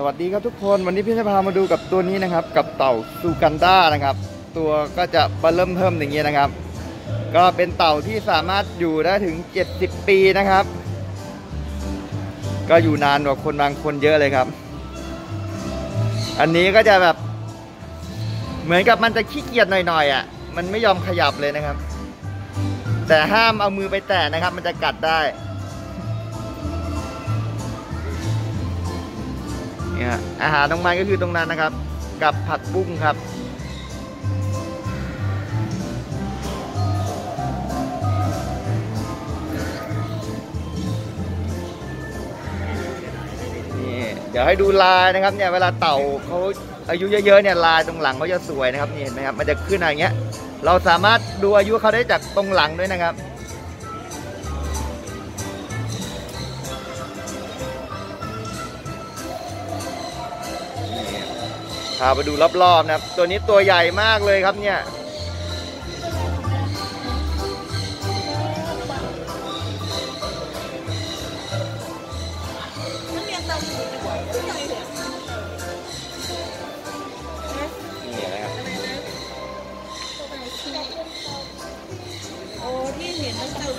สวัสดีครับทุกคนวันนี้พี่จะพามาดูกับตัวนี้นะครับ กับเต่าซูกันด้านะครับ ตัวก็จะเริ่มเพิ่มอย่างเงี้ยนะครับ ก็เป็นเต่าที่สามารถอยู่ได้ถึง 70 ปีนะครับ ก็อยู่นานกว่าคนบางคนเยอะเลยครับ อันนี้ก็จะแบบ เหมือนกับมันจะขี้เกียจหน่อยๆอะ มันไม่ยอมขยับเลยนะครับ แต่ห้ามเอามือไปแตะนะครับ มันจะกัดได้ เนี่ยอาหารของมันก็คือตรงนั้นนะครับ กับผักบุ้งครับนี่เดี๋ยวให้ดูลายนะครับเนี่ยเวลาเต่าเขาอายุเยอะๆเนี่ยลายตรงหลังเขาจะสวยนะครับนี่เห็นไหมครับมันจะขึ้นอะไรเงี้ย เราสามารถดูอายุเขาได้จากตรงหลังด้วยนะครับ พาไปดูรอบๆนะครับ ตัวนี้ตัวใหญ่มากเลยครับเนี่ยมันเรียนตามหมู่ดีกว่าผู้ใหญ่เนี่ยนี่นะครับ โอ้ที่เห็นนั่นคือ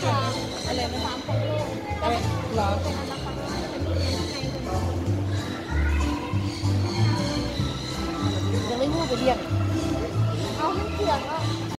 Cái việc.